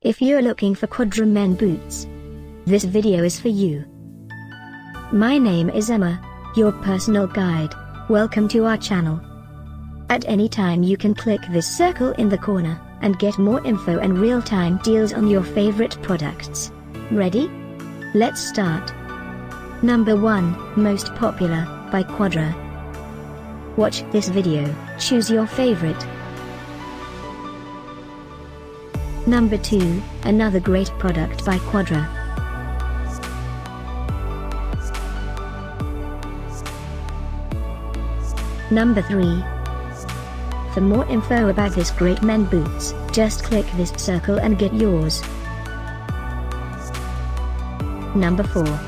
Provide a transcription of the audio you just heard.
If you're looking for Cuadra men boots, this video is for you. My name is Emma, your personal guide. Welcome to our channel. At any time you can click this circle in the corner, and get more info and real-time deals on your favorite products. Ready? Let's start. Number 1, Most Popular, by Cuadra. Watch this video, choose your favorite. Number 2, another great product by Cuadra. Number 3. For more info about this great men boots, just click this circle and get yours. Number 4.